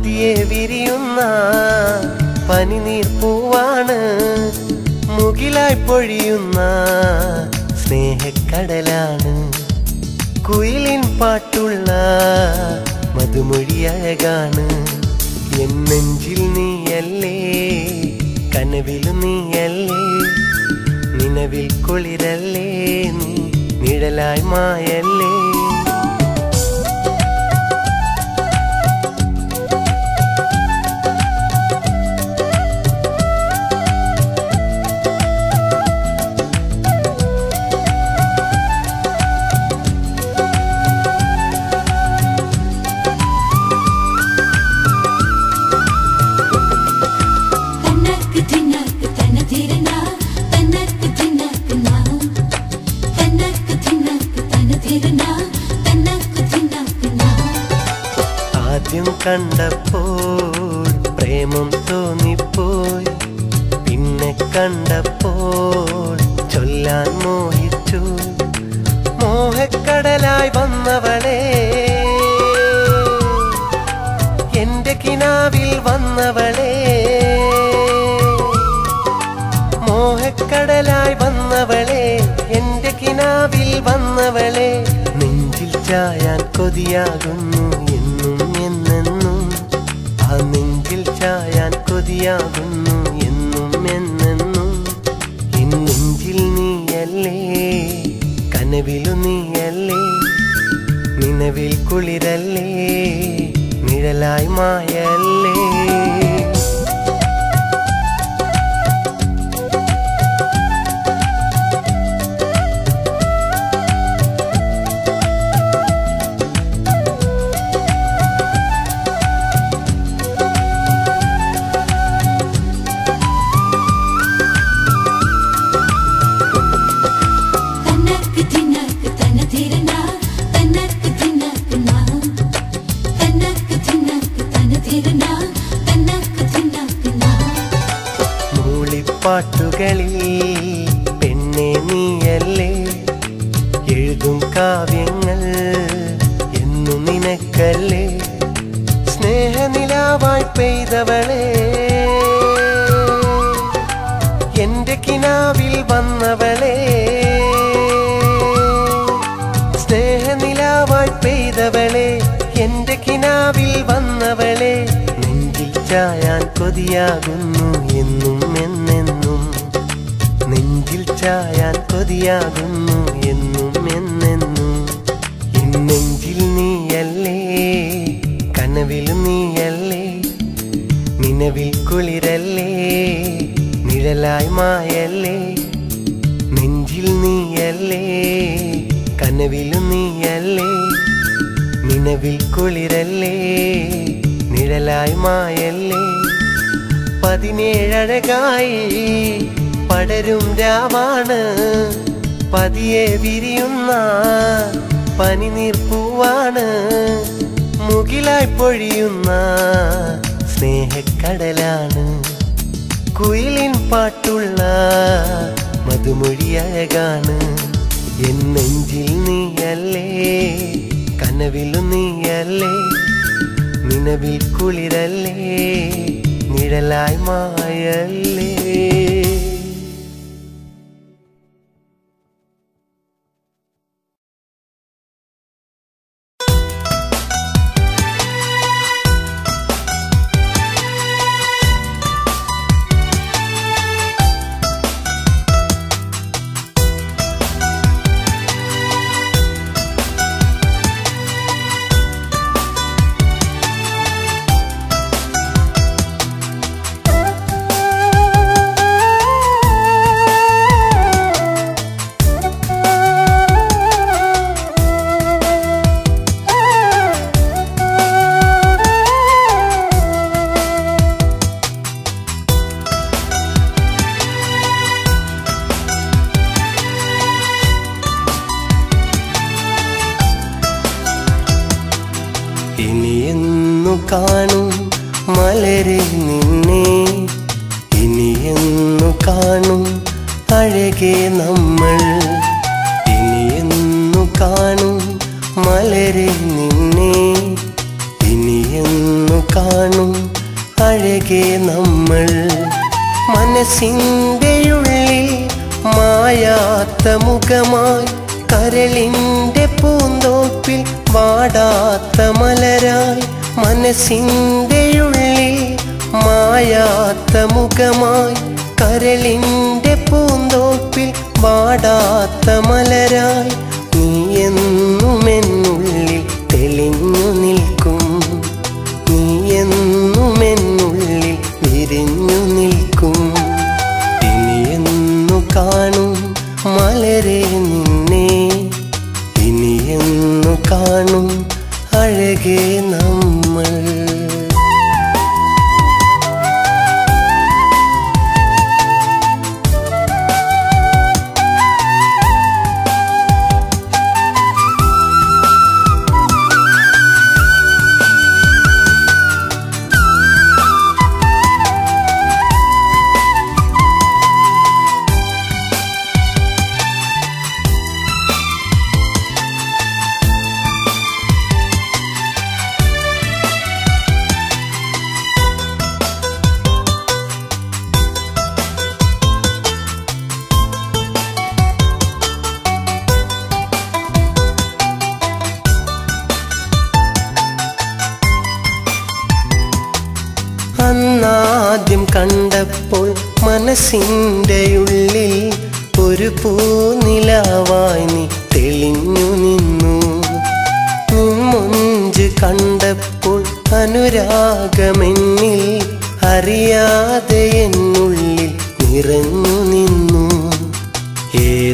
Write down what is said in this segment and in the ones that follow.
പതിയെ വിരിയുന്ന പനിനീർ പൂവാണ്. മുകിലായി പൊഴിയുന്ന സ്നേഹക്കടലാണ്. കുയിലിൻ പാട്ടുള്ള മധുമൊഴി അഴകാണ്. എൻ നീയല്ലേ കനവിലും നീയല്ലേ നിലവിൽ കുളിരല്ലേ നീ നിഴലായി മായല്ലേ. കണ്ടപ്പോൾ പ്രേമം തോന്നിപ്പോയി. പിന്നെ കണ്ടപ്പോൾ ചൊല്ലാൻ മോഹിച്ചു. മോഹക്കടലായി വന്നവളെ എന്റെ കിനാവിൽ വന്നവളെ. മോഹക്കടലായി വന്നവളെ എന്റെ കിനാവിൽ വന്നവളെ. നെഞ്ചിൽ ചായാൻ കൊതിയാകുന്നു. കൊതിയാകുന്നു എന്നും എന്നെന്നും എന്നെഞ്ചിൽ നെഞ്ചിൽ നീയല്ലേ? കനവിലു നീയല്ലേ? നിലവിൽ കുളിരല്ലേ? നിഴലായി മായല്ലേ? ചായാൻ കൊതിയാകുന്നു എന്നും എന്നെന്നും. ഇന്നെങ്കിൽ നീയല്ലേ കനവിൽ നീയല്ലേ നിലവിൽ കുളിരല്ലേ നിഴലായി മായല്ലേ. നെഞ്ചിൽ നീയല്ലേ കനവിൽ നീയല്ലേ നിലവിൽ കുളിരല്ലേ നിഴലായി മായല്ലേ. പതിനേഴഴകായി പടരും രാവാണ് പതിയെ വിരിയുന്ന പനിനീർ പൂവാണ് മുകിലായി പൊഴിയുന്ന സ്നേഹക്കടലാണ്. കുയിലിൻ പാട്ടുള്ള മധുമൊഴി അഴകാണ് എൻ നെഞ്ചിൽ നീയല്ലേ കനവിലും നീയല്ലേ നിലവിൽ കുളിരല്ലേ നിഴലായി മായല്ലേ.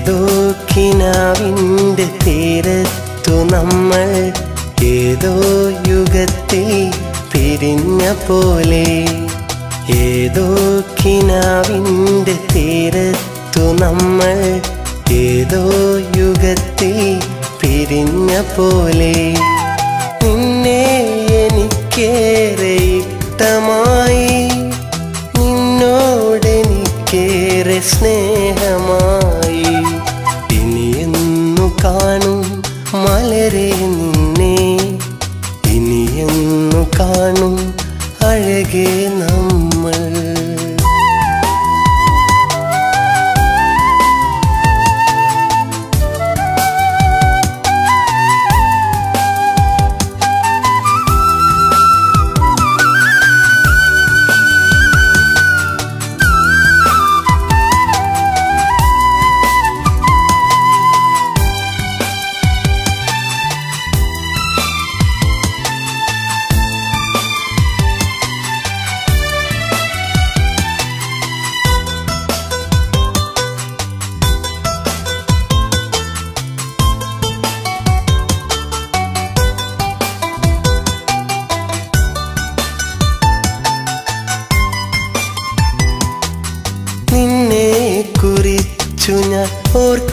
ഏതോ കിനാവിന്റെ തീരത്തു നമ്മൾ ഏതോ യുഗത്തിൽ പിരിഞ്ഞ പോലെ. ഏതോ കിനാവിന്റെ തീരത്തു നമ്മൾ ഏതോ യുഗത്തിൽ പിരിഞ്ഞ പോലെ. നിന്നെ എനിക്കേറെ ഇഷ്ടമായി. നിന്നോടെനിക്കേറെ സ്നേഹമായി. കാണും മലരെ നിന്നെ. ഇനിയെന്നു കാണും അഴകെ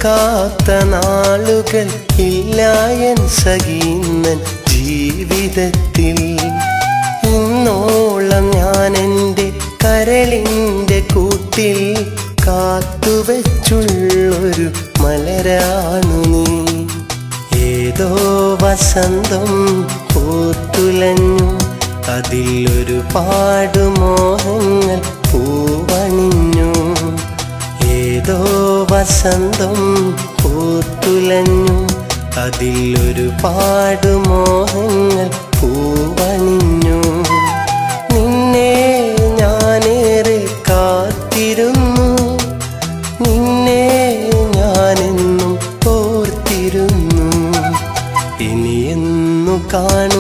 ഓർക്കാത്ത നാളുകൾ ഇല്ലായൻ സഹീന്നൻ ജീവിതത്തിൽ. ഇന്നോളം ഞാൻ എന്റെ കരളിന്റെ കൂട്ടിൽ കാത്തുവച്ചുള്ളൊരു മലരാണു നീ. ഏതോ വസന്തം പൂത്തുലഞ്ഞു അതിലൊരു പാടുമോഹങ്ങൾ പൂവണിഞ്ഞു വസന്തം പൂത്തുലഞ്ഞു അതിലൊരു പാടുമോഹങ്ങൾ പൂവണിഞ്ഞു. നിന്നെ ഞാനേറെ കാത്തിരുന്നു. നിന്നെ ഞാനെന്നും ഓർത്തിരുന്നു ഇനിയെന്നു കാണും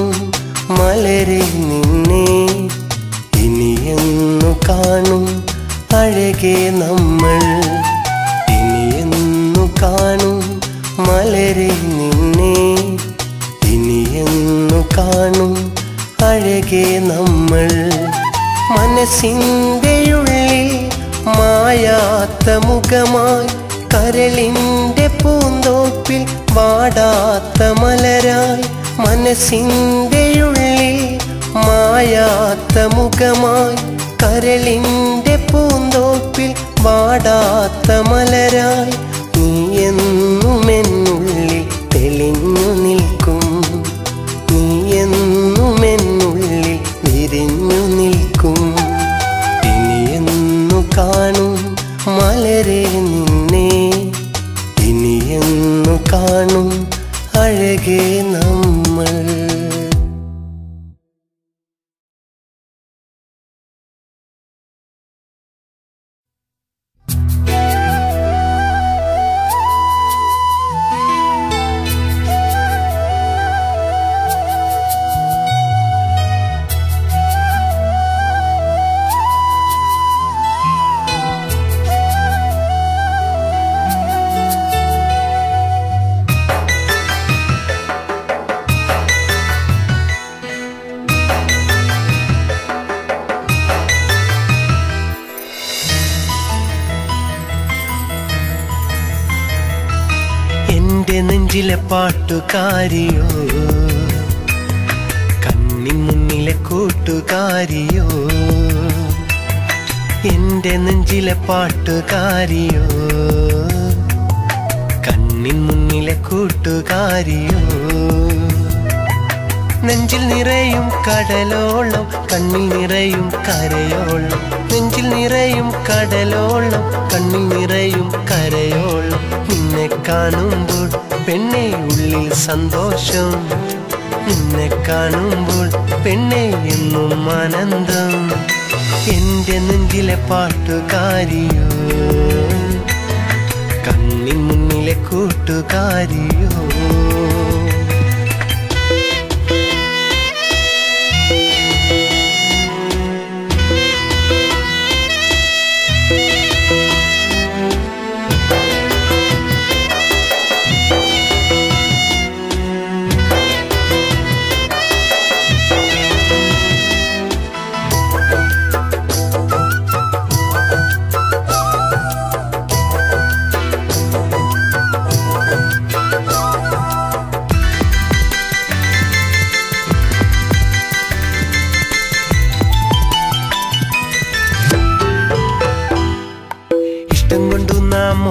മനസ്സിന്റെ മായാത്ത മുഖമായി കരളിന്റെ പൂന്തോപ്പിൽ വാടാത്ത മലരായി മനസ്സിന്റെ മായാത്ത മുഖമായി കരളിന്റെ പൂന്തോപ്പിൽ വാടാത്ത മലരായി എന്റെ നെഞ്ചിലെ പാട്ടുകാരിയോ? കണ്ണി മുന്നിലെ കൂട്ടുകാരിയോ? എന്റെ നെഞ്ചിലെ പാട്ടുകാരിയോ? കണ്ണിൻ മുന്നിലെ കൂട്ടുകാരിയോ? നെഞ്ചിൽ നിറയും കടലോളം കണ്ണിൽ നിറയും കരയോളം. നെഞ്ചിൽ നിറയും കടലോളം കണ്ണിൽ നിറയും കരയോളം. നിന്നെ കാണുമ്പോൾ പെണ്ണെ ഉള്ളിൽ സന്തോഷം. നിന്നെ കാണുമ്പോൾ പെണ്ണെ എന്നും ആനന്ദം. എന്റെ നെഞ്ചിലെ പാട്ടുകാരിയോ? കണ്ണിൻ മുന്നിലെ കൂട്ടുകാരിയോ?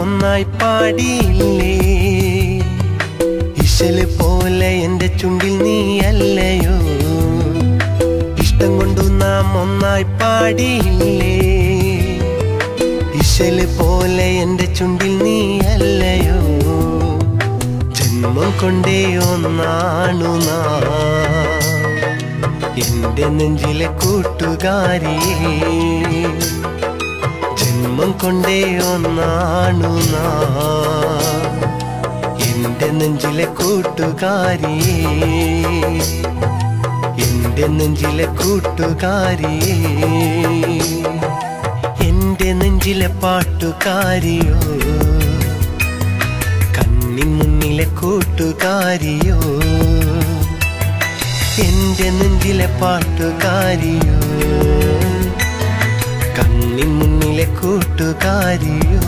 ഒന്നായി പാടിയില്ലേ? ഇശൽ പോലെ എന്റെ ചുണ്ടിൽ നീ അല്ലയോ ഇഷ്ടം കൊണ്ടു നാം ഒന്നായി പാടിയില്ലേ? ഇശൽ പോലെ എന്റെ ചുണ്ടിൽ നീ അല്ലയോ ജന്മം കൊണ്ടേ ഒന്നാണു നാ. എന്റെ നെഞ്ചിലെ കൂട്ടുകാരിയേ. ജന്മം കൊണ്ടേ ഒന്നാണു എന്റെ നെഞ്ചിലെ കൂട്ടുകാരി. എന്റെ നെഞ്ചിലെ കൂട്ടുകാരി. എന്റെ നെഞ്ചിലെ പാട്ടുകാരിയോ. കണ്ണിൻ മുന്നിലെ കൂട്ടുകാരിയോ. എന്റെ നെഞ്ചിലെ പാട്ടുകാരിയോ. മുന്നിലെ കൂട്ടുകാരിയോ?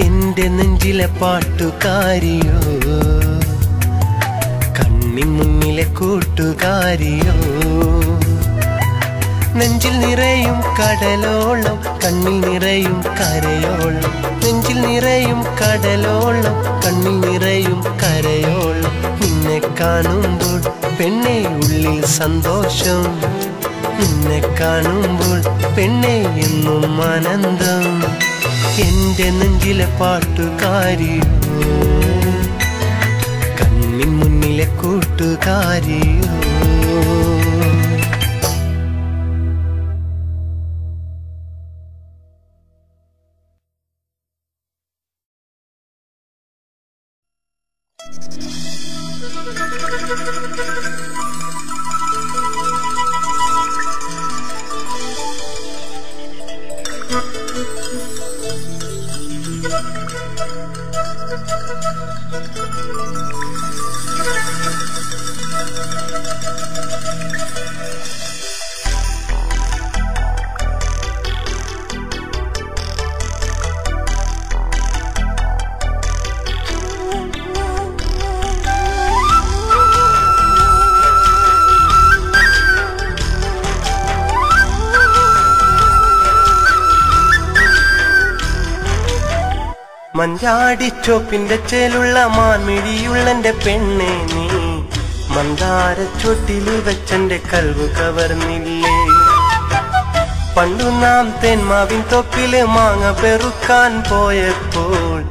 എന്റെ നെഞ്ചിലെ പാട്ടുകാരിയോ? കണ്ണിൻ മുന്നിലെ കൂട്ടുകാരിയോ? നെഞ്ചിൽ നിറയും കടലോളം കണ്ണിൽ നിറയും കരയോളം. നെഞ്ചിൽ നിറയും കടലോളം കണ്ണിൽ നിറയും കരയോളം. നിന്നെ കാണുമ്പോൾ പെണ്ണെ ഉള്ളിൽ സന്തോഷം. നിന്നെ കാണുമ്പോൾ പെണ്ണെ എന്നും ആനന്ദം. എന്റെ നെഞ്ചിലെ പാട്ടുകാരി. കണ്ണിൻ മുന്നിലെ കൂട്ടുകാരിയോ മഞ്ചാടിച്ചോപ്പിന്റെ ചേലുള്ള മാൻമിഴിയുള്ളന്റെ പെണ്ണെ നീ. മന്ദാര ചൊട്ടിലു വെച്ചന്റെ കൽവ് കവർന്നില്ലേ. പണ്ടു നാം തെന്മാവിൻ തൊപ്പിൽ മാങ്ങ പെറുക്കാൻ പോയപ്പോൾ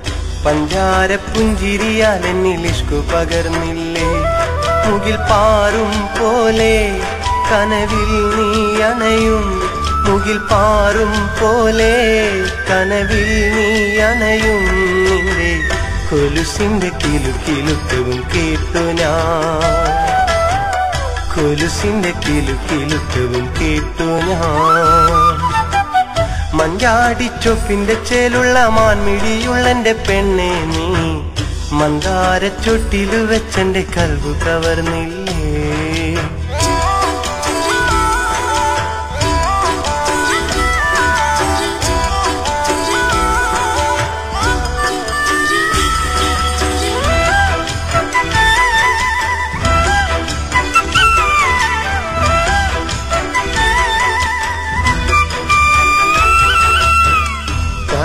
പഞ്ചാര പുഞ്ചിരിയാൽ എന്നിൽ ഇഷ്കു പകർന്നില്ലേ. മുകിൽ പാറും പോലെ കനവിൽ നീ അണയും മുകിൽ പാറും പോലെ കനവിൽ നീ അണയും നിന്റെ കൊലുസിന്റെ കിലു കിലുക്കവും കേട്ടു ഞാൻ. കൊലുസിന്റെ കിലു കിലുക്കവും കേട്ടു ഞാൻ. മഞ്ചാടിച്ചൊപ്പിന്റെ ചേലുള്ള മാൻമിഴിയുള്ളന്റെ പെണ്ണേ നീ മന്ദാര ചൊട്ടിലു വെച്ചന്റെ കൽവ് കവർന്നില്ലേ.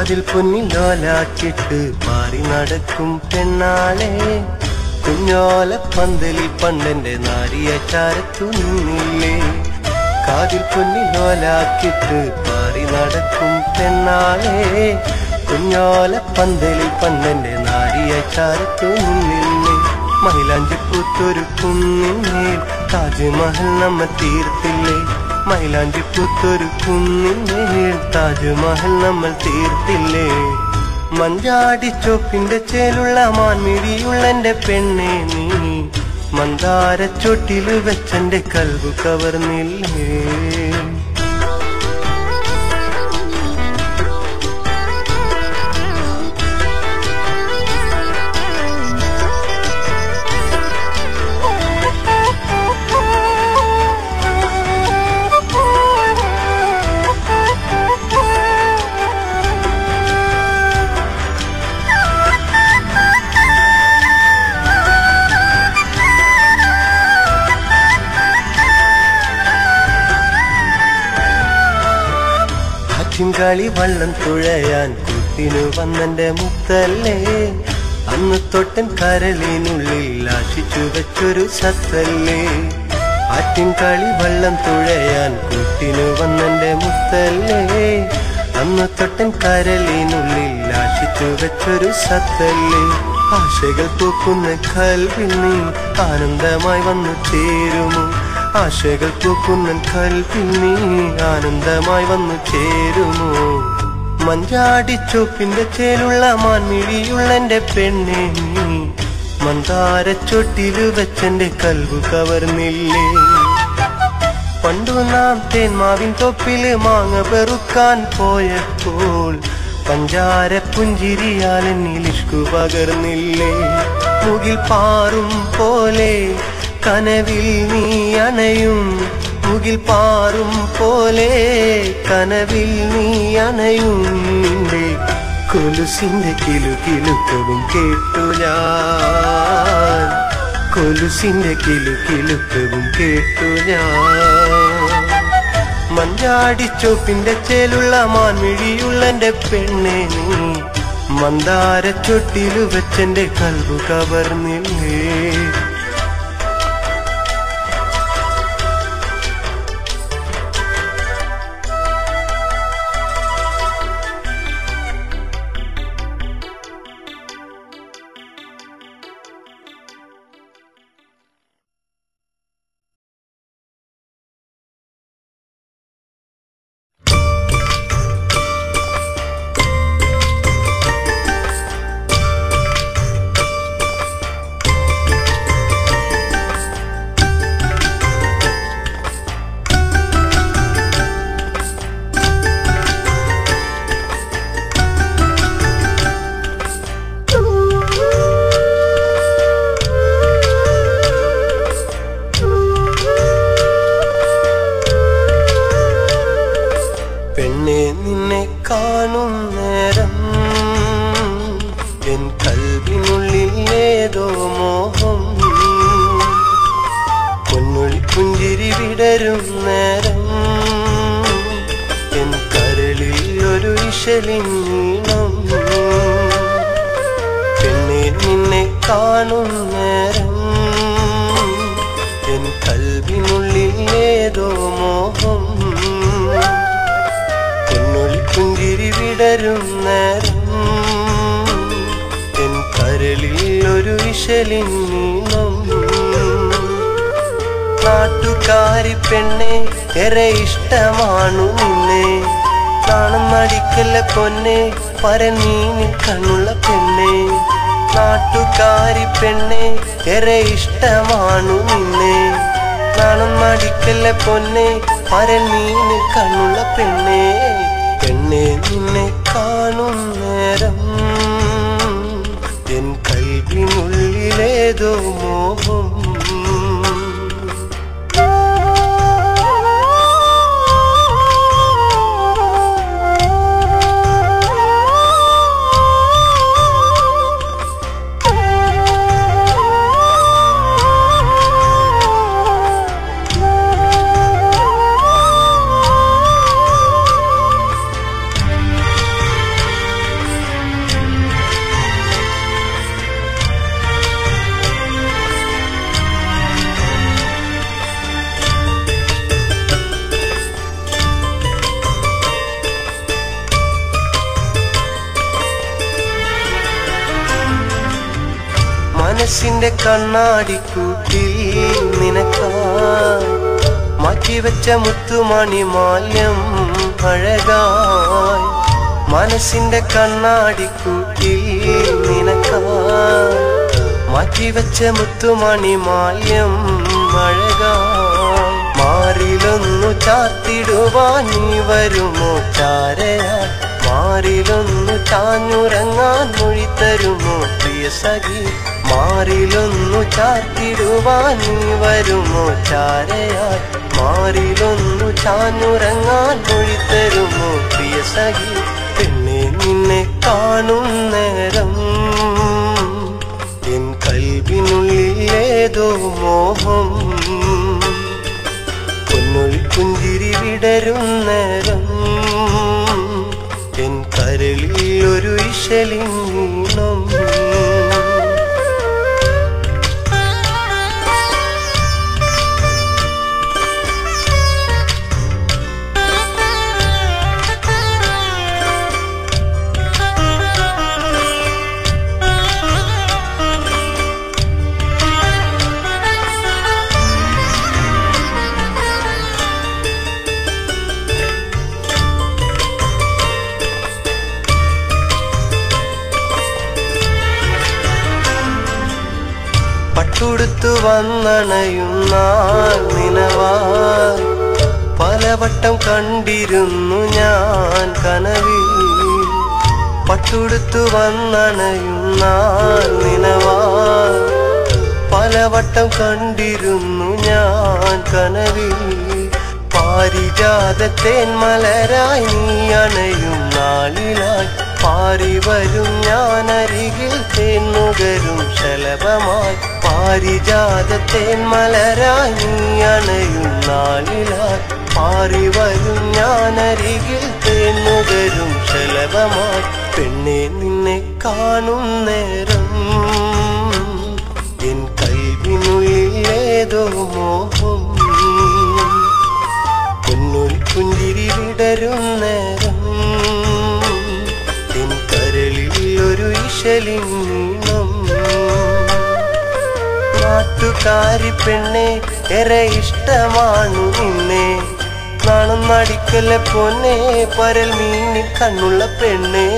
കാതിൽ പൊന്നിലോലാക്കിട്ട് മാറി നടക്കും പെണ്ണാളെ. കുഞ്ഞോല പന്തലിൽ പണ്ടന്റെ നാരിയ ചാരത്തു നിന്നില്ലേ. കാതിൽ പൊന്നിലോലാക്കിട്ട് മാറി നടക്കും പെണ്ണാളെ. കുഞ്ഞോല പന്തലിൽ പണ്ടന്റെ നാരിയ ചാരത്തു നിന്നില്ലേ. മൈലാഞ്ചി പൂത്തൊരു കുന്നിന്മേൽ താജ്മഹൽ നമ്മ തീർത്തില്ലേ. മൈലാഞ്ചി പുത്തൊരു കുന്നിന്മേൽ താജ്മഹൽ നമ്മൾ തീർത്തില്ലേ? മഞ്ചാടി ചോപ്പിന്റെ ചേലുള്ള മാൻമിഴിയുള്ളന്റെ പെണ്ണെ നീ. മന്ദാര ചൊട്ടിൽ വെച്ചന്റെ കൽവ് കവർന്നില്ലേ? കളി വള്ളം തുഴയാൻ കൂട്ടിനു വന്നെന്റെ മുത്തല്ലേ? അന്ന് തൊട്ടൻ കരളിനുള്ളിൽ ആശിച്ചു വെച്ചൊരു സത്തല്ലേ? ആറ്റിൻ കളി വള്ളം തുഴയാൻ കൂട്ടിനു വന്നെന്റെ മുത്തല്ലേ? അന്ന് തൊട്ടൻ കരളിനുള്ളിൽ ആശിച്ചു വെച്ചൊരു സത്തല്ലേ? ആശകൾ പൂക്കുന്ന കൽവിൽ നീ ആനന്ദമായി വന്നു ചേരുമോ? ആശകൾ പൂക്കുന്നൻ കൽപ്പിന്നി ആനന്ദമായി വന്നു ചേരുന്നു മഞ്ചാടിച്ചൊപ്പിന്റെ ചേലുള്ള മാൻമിഴിയുള്ളന്റെ പെണ്ണെ നീ മന്ദാര ചൊട്ടിലു വെച്ചെന്റെ കൽവ് കവർന്നില്ലേ? പണ്ടു നാം തേന്മാവിൻ തൊപ്പിൽ മാങ്ങ പെറുക്കാൻ പോയപ്പോൾ പഞ്ചാര ഇഷ്കു പകർന്നില്ലേ? മുകിൽ പാറും പോലെ കനവിൽ നീ അണയും മുകിൽ പാറും പോലെ കനവിൽ നീ അണയും. കൊലുസിന്റെ കിലുകിലുക്കവും കേട്ടു ഞാൻ. കൊലുസിന്റെ കിലുകിലുക്കവും കേട്ടു ഞാൻ. മഞ്ചാടിച്ചോപ്പിന്റെ ചേലുള്ള മാൻമിഴിയുള്ളന്റെ പെണ്ണെ നീ മന്ദാര ചൊട്ടിലു വെച്ചെന്റെ കൽബു കവർന്നില്ലേ. മോഹം പൊന്നുള്ളി പുഞ്ചിരി വിടരും നേരം. എൻ കരളിൽ ഒരു ഇശലിൻ നീണം നാട്ടുകാരി പെണ്ണെ ഏറെ ഇഷ്ടമാണു നിന്നെ. കാണും അടിക്കല്ല പൊന്നെ പരനീനി കണ്ണുള്ള പെണ്ണെ. നാട്ടുകാരി പെണ്ണെ ഏറെ ഇഷ്ടമാണു നിന്നെ. കാണും അടിക്കല്ല പൊന്നെ പരനീനി കണ്ണുള്ള പെണ്ണെ പെണ്ണെ നിന്നെ കാണും നേരം. എൻ കൽവിനുള്ളിലേതോ മോഹം മനസ്സിന്റെ കണ്ണാടി കണ്ണാടിക്കൂട്ടിൽ നിനക്കായി മാറ്റിവെച്ച മുത്തുമണി മാല്യം അഴകായി മനസ്സിന്റെ കണ്ണാടി കണ്ണാടിക്കൂട്ടിൽ നിനക്കായി മാറ്റിവെച്ച മുത്തുമണി മാല്യം അഴകായി മാറിലൊന്നു ചാത്തിടുവാൻ നീ വരുമോ ചാരയായി മാറിലൊന്നു ചാഞ്ഞുറങ്ങാൻ മൊഴി തരുമോ പ്രിയ സഖി? മാറിലൊന്നു ചാത്തിടുവാൻ നീ വരുമോ ചാരയാൽ മാറിലൊന്നു ചാഞ്ഞുറങ്ങാൻ മൊഴിത്തരുമോ തരുമോ പ്രിയ സഖി? പെണ്ണെ നിന്നെ കാണും നേരം. എൻ കൽവിനുള്ളിൽ ഏതോ മോഹം. പൊന്നൊഴി പുഞ്ചിരി വിടരും നേരം. എൻ കരളിൽ ഒരു ഇശലിൻ വന്നണയുന്ന നിനവായി പലവട്ടം കണ്ടിരുന്നു ഞാൻ കനവിൽ. പട്ടുടുത്തു വന്നണയുന്ന നിനവായി പലവട്ടം കണ്ടിരുന്നു ഞാൻ കനവിൽ. പാരിജാതത്തേൻ മലരായി അണയും നാളിലായി. പാറി വരും ഞാൻ അരികിൽ തേന്നുകരും ശലഭമായി. പാരിജാതത്തേൻ മലരായി നീ അണയും നാളിലായി പാറി വരും ഞാൻ അരികിൽ തേന്നുകരും ശലഭമായി. പെണ്ണെ നിന്നെ കാണും നേരം. എൻ കൽവിനുള്ളിൽ ഏതോ മോഹം. പൊന്നുൽ പുഞ്ചിരി വിടരും നേരം. എൻ കരളിൽ ഒരു ഇശലിംഗം നാട്ടുകാരി പെണ്ണെ ഏറെ ഇഷ്ടമാണു നിന്നെ. നാണം നടിക്കല പൊന്നെ പരൽ മീനിൽ കണ്ണുള്ള പെണ്ണേ.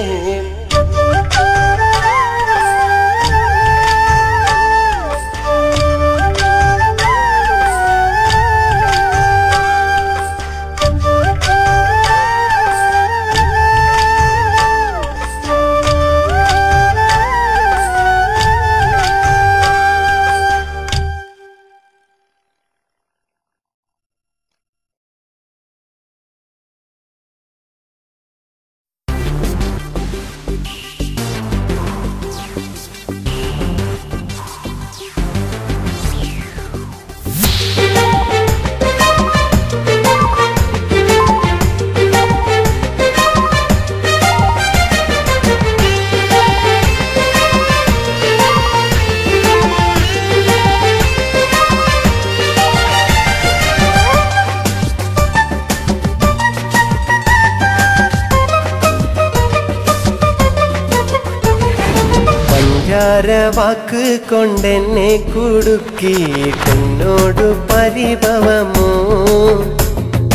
വാക്ക് കൊണ്ടെന്നെ കുടുക്കി പെണ്ണോടു പരിഭവമോ?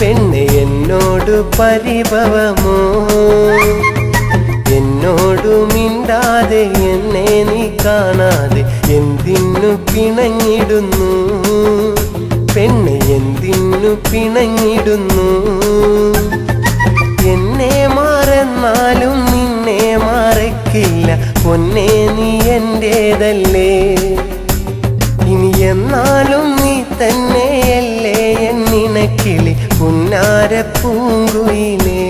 പെണ്ണ് എന്നോട് പരിഭവമോ? എന്നോടു മിണ്ടാതെ എന്നെ നീ കാണാതെ എന്തിന്നു പിണങ്ങിടുന്നു? പെണ്ണ് എന്തിന്നു പിണങ്ങിടുന്നു? എന്നെ മാറന്നാലും നിന്നെ മറക്കില്ല. പൊന്നെ നീ എന്റേതല്ലേ? ഇനി എന്നാലും നീ തന്നെയല്ലേ എന്നിണക്കിളി പുന്നാര പൂങ്കുയിലേ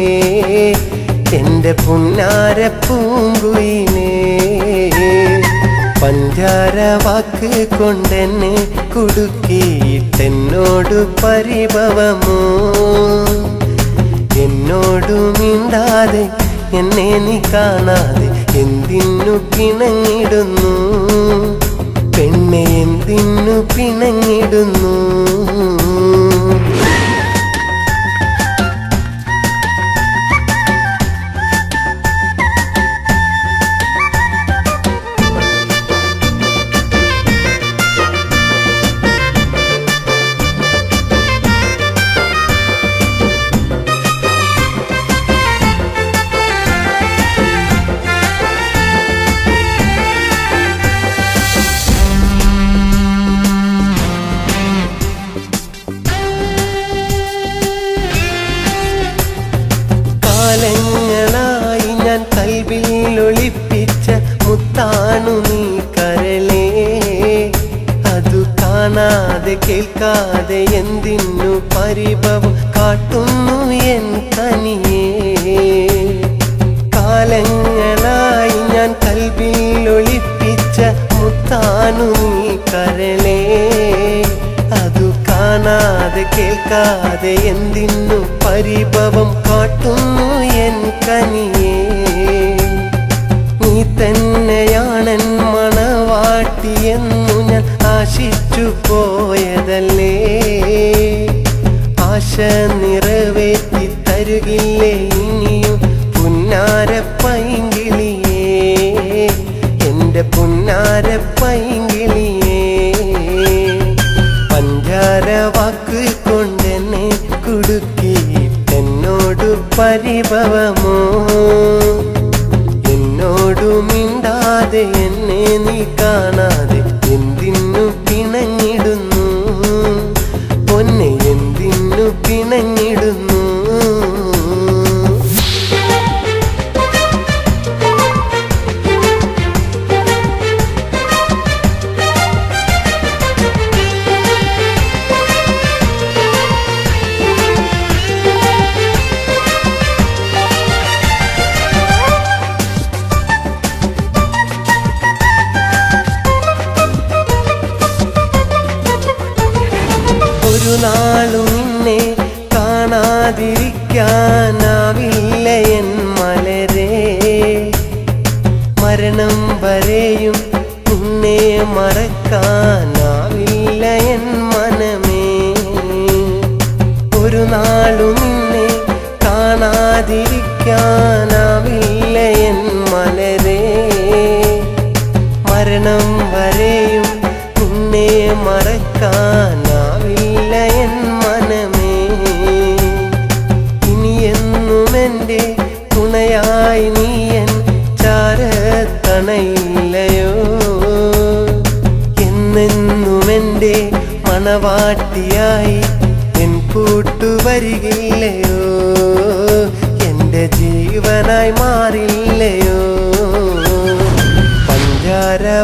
എന്റെ പുന്നാര പൂങ്കുയിലേ പഞ്ചാര വാക്ക് കൊണ്ടെന്നെ കുടുക്കിയിട്ടെന്നോട് പരിഭവമോ? എന്നോടു മിണ്ടാതെ എന്നെ നീ കാണാതെ എന്തിനു പിണങ്ങിടുന്നു പെണ്ണെ എന്തിനു പിണങ്ങിടുന്നു കേൾക്കാതെ എന്തിനു പരിഭവം കാട്ടുന്നു എൻ തനിയെ? കാലങ്ങളായി ഞാൻ കൽവിൽ ഒളിപ്പിച്ച മുത്താനു നീ കരളേ. അതു കാണാതെ കേൾക്കാതെ എന്തിനു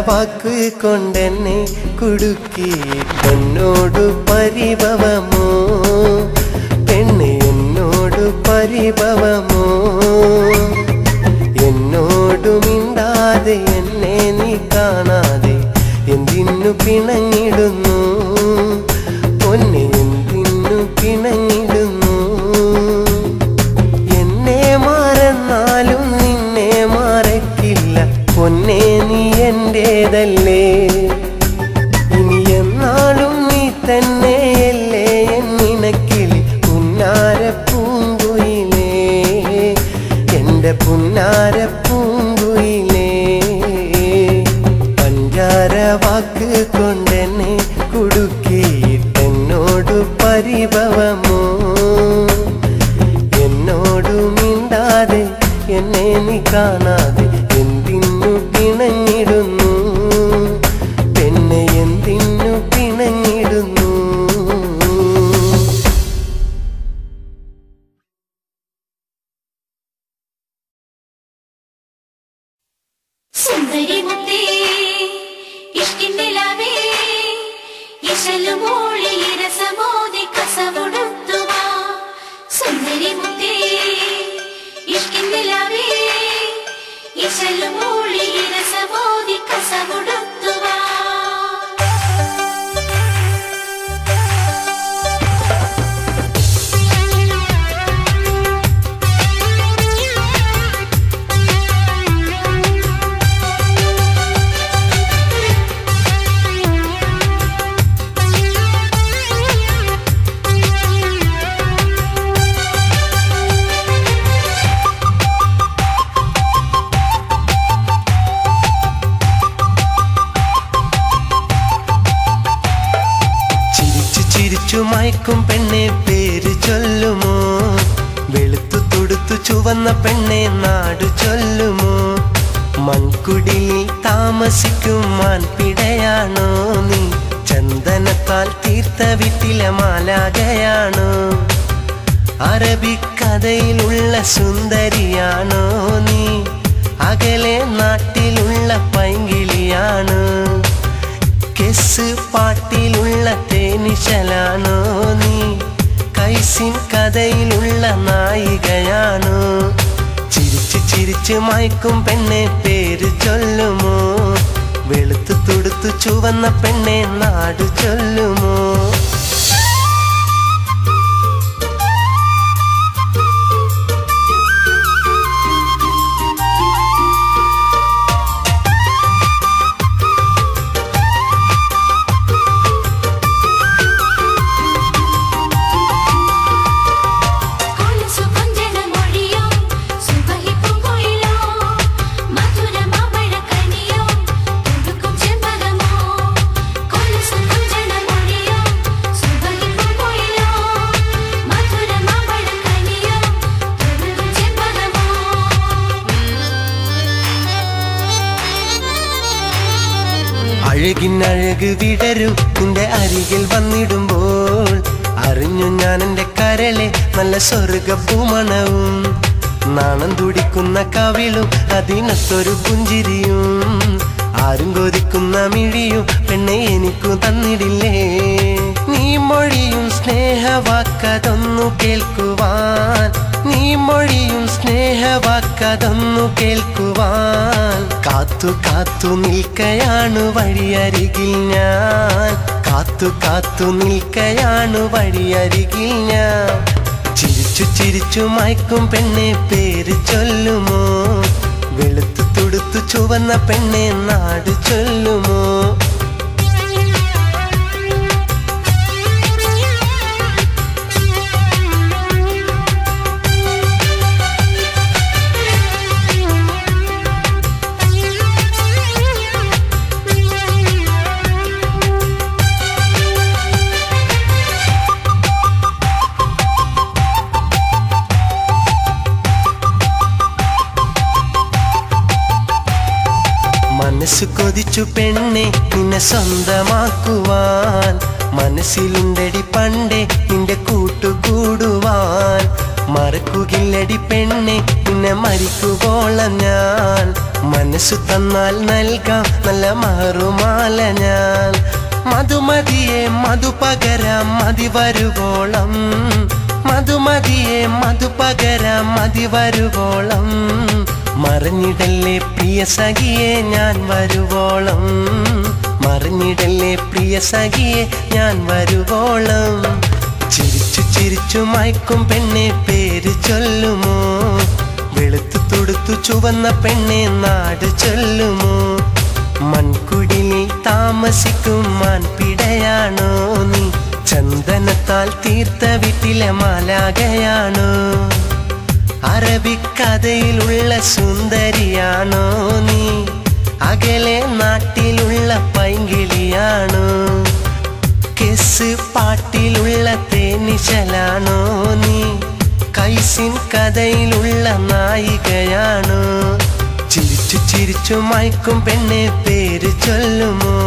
വാക്ക് കൊണ്ടെന്നെ കുടുക്കി എന്നോട് പരിഭവമോ പെണ്ണ് എന്നോട് പരിഭവമോ എന്നോട് മിണ്ടാതെ എന്നെ നീ കാണാതെ എന്തിനു പിണങ്ങിടുന്നു പൊന്നെ എന്തിനു പിണങ്ങിടുന്നു പൊന്നെ നീ എന്റെതല്ലേ ഇനി എന്നാളും നീ തന്നെയല്ലേ? നിനക്കിൽ പുന്നാര പൂങ്കുയിലേ എന്റെ പുന്നാര പൂങ്കുയിലേ പഞ്ചാര വാക്ക് കൊണ്ടെന്നെ എന്നോട് പരിഭവമോ? എന്നോട് മിണ്ടാതെ എന്നെ നീ കാണാതെ ഇശലു മൂളി രസമോദി കസവുടുത്തുവാ. സുന്ദരി മുത്തേ ഇഷ്കിന്നിലാവേ ഇശലു മൂളി രസമോദി കസവുടുത്തുവാ ചുവന്ന പെണ്ണെ നാടു ചൊല്ലുമോ? മൺകുടിയിൽ താമസിക്കും മാൻപിടയാണോ നീ? ചന്ദനത്താൽ തീർത്ത വീട്ടിലെ മാലാകയാണോ അറബിക്കഥയിലുള്ള സുന്ദരിയാണോ നീ? അകലെ നാട്ടിലുള്ള പൈങ്കിളിയാണോ? കെസ് പാട്ടിലുള്ള തേനിശലാണോ നീ? കൈസിൻ കഥയിലുള്ള നായികയാണോ ചിരിച്ച് മയക്കും പെണ്ണെ പേര് ചൊല്ലുമോ? വെളുത്തു തുടുത്തു ചുവന്ന പെണ്ണെ നാട് ചൊല്ലുമോ? അഴകിനഴക് വിടരു. നിന്റെ അരികിൽ വന്നിടുമ്പോൾ അറിഞ്ഞു ഞാൻ എന്റെ കരളെ നല്ല സ്വർഗഭൂമണവും നാണം തുടിക്കുന്ന കവിളും അതിനത്തൊരു പുഞ്ചിരിയും. ആരും കൊതിക്കുന്ന മിഴിയും പെണ്ണെ എനിക്കു തന്നിടില്ലേ? നീ മൊഴിയും സ്നേഹവാക്കതൊന്നു കേൾക്കുവാൻ നീ മൊഴിയും സ്നേഹവാക്കതൊന്നു കേൾക്കുവാൻ. കാത്തു കാത്തു നിൽക്കയാണ് വഴിയരികിൽ ഞാൻ. കാത്തു കാത്തു നിൽക്കയാണ് വഴിയരികിൽ ഞാൻ. ചിരിച്ചു ചിരിച്ചു മയക്കും പെണ്ണെ പേര് ചൊല്ലുമോ? വെളുത്തു തുടുത്തു ചുവന്ന പെണ്ണെ നാട് ചൊല്ലുമോ? മനസ്സ് കൊതിച്ചു പെണ്ണെ നിന്നെ സ്വന്തമാക്കുവാൻ. മനസ്സിലുണ്ടടി പണ്ടേ നിന്റെ കൂട്ടുകൂടുവാൻ. മറക്കുകില്ലടി പെണ്ണെ നിന്നെ മരിക്കുവോളം ഞാൻ. മനസ്സു തന്നാൽ നൽകാം നല്ല മാറുമാല ഞാൻ. മധുമതിയെ മധു പകരാം മതി വരുവോളം. മധുമതിയെ മധു പകരാം മതി വരുവോളം. മറിഞ്ഞിടല്ലേ പ്രിയ സഖിയെ ഞാൻ വരുവോളം. മറിഞ്ഞിടല്ലേ പ്രിയ സഖിയെ ഞാൻ വരുവോളം. ചിരിച്ചു ചിരിച്ചു മയക്കും പെണ്ണെ പേര് ചൊല്ലുമോ? വെളുത്തു തുടുത്തു ചുവന്ന പെണ്ണെ നാട് ചൊല്ലുമോ? മൺകുടിലിൽ താമസിക്കും മാൻപിടയാണോ നീ? ചന്ദനത്താൽ തീർത്ത വീട്ടിലെ മാലാകയാണോ അറബിക്കഥയിലുള്ള സുന്ദരിയാണോ നീ? അകലെ നാട്ടിലുള്ള പൈങ്കിളിയാണോ? കെസ് പാട്ടിലുള്ള തേനിശലാണോ നീ? കൈസിൻ കഥയിലുള്ള നായികയാണോ? ചിരിച്ചു ചിരിച്ചു മയക്കും പെണ്ണെ പേര് ചൊല്ലുമോ?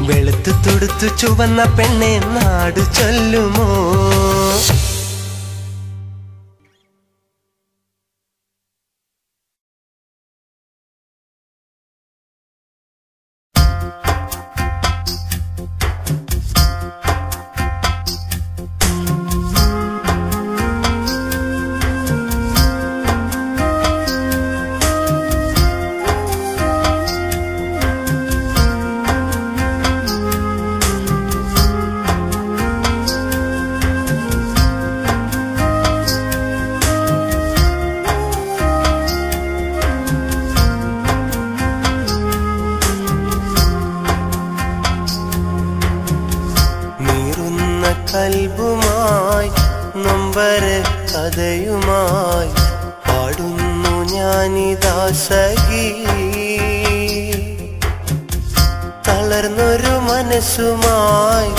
വെളുത്തു തുടുത്തു ചുവന്ന പെണ്ണെ നാട് ചൊല്ലുമോ? നൊമ്പര കഥയുമായി പാടുന്നു ഞാനിതാ സഖി. തളർന്നൊരു മനസ്സുമായി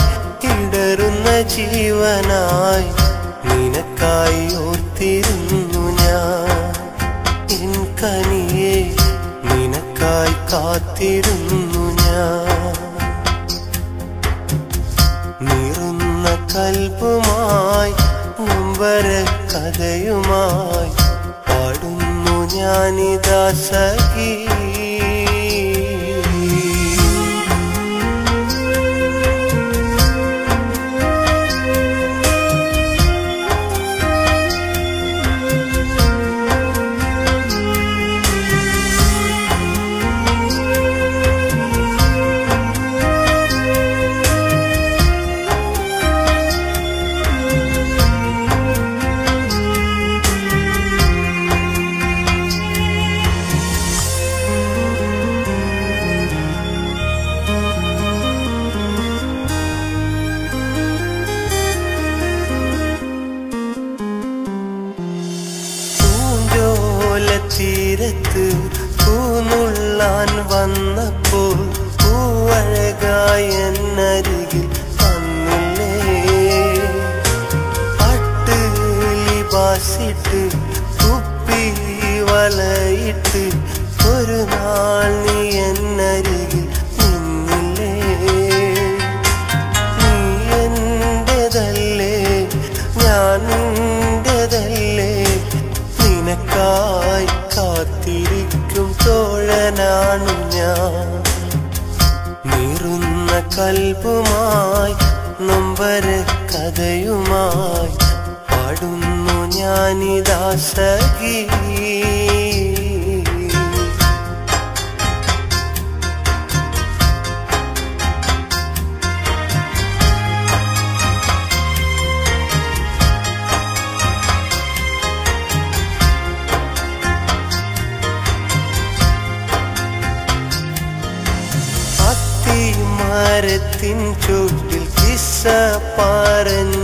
ഇടറുന്ന ജീവനായി നിനക്കായി ഓർത്തിരുന്നു ഞാൻ. എൻ കനിയെ നിനക്കായി കാത്തിരുന്നു മുമ്പര കഥയുമായി പാടുന്നു ഞാനിതാ സഖി. பாருங்க.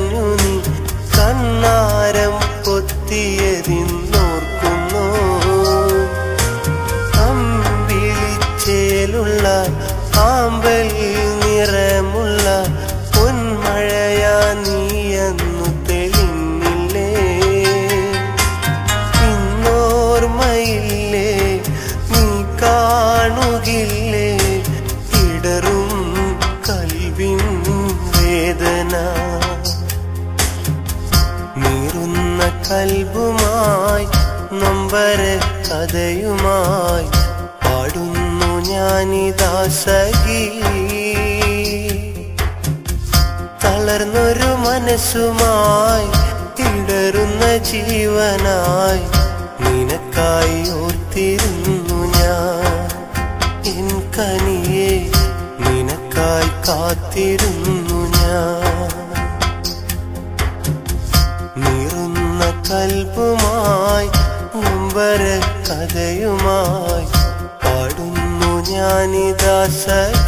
സഖി. തളർന്നൊരു മനസ്സുമായി തിടറുന്ന ജീവനായി. കഥയുമായി പാടുന്നു ഞാനിതാ സഖി